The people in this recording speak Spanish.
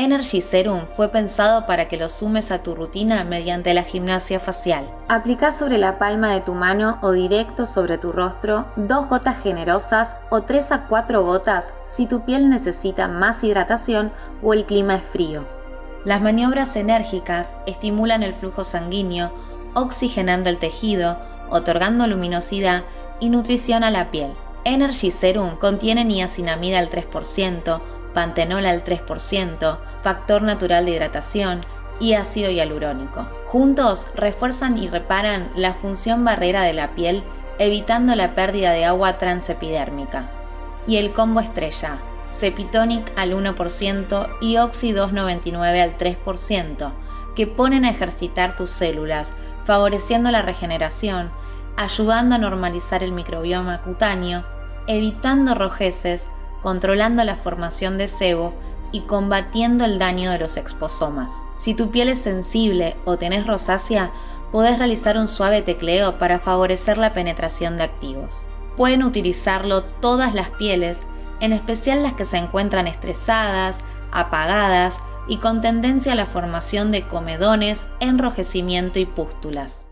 Energy Serum fue pensado para que lo sumes a tu rutina mediante la gimnasia facial. Aplica sobre la palma de tu mano o directo sobre tu rostro dos gotas generosas o 3 a 4 gotas si tu piel necesita más hidratación o el clima es frío. Las maniobras enérgicas estimulan el flujo sanguíneo, oxigenando el tejido, otorgando luminosidad y nutrición a la piel. Energy Serum contiene niacinamida al 3%, pantenol al 3%, factor natural de hidratación y ácido hialurónico. Juntos refuerzan y reparan la función barrera de la piel, evitando la pérdida de agua transepidérmica. Y el combo estrella, Cepitonic al 1% y Oxy 299 al 3%, que ponen a ejercitar tus células, favoreciendo la regeneración, ayudando a normalizar el microbioma cutáneo, evitando rojeces, controlando la formación de sebo y combatiendo el daño de los exposomas. Si tu piel es sensible o tenés rosácea, podés realizar un suave tecleo para favorecer la penetración de activos. Pueden utilizarlo todas las pieles, en especial las que se encuentran estresadas, apagadas y con tendencia a la formación de comedones, enrojecimiento y pústulas.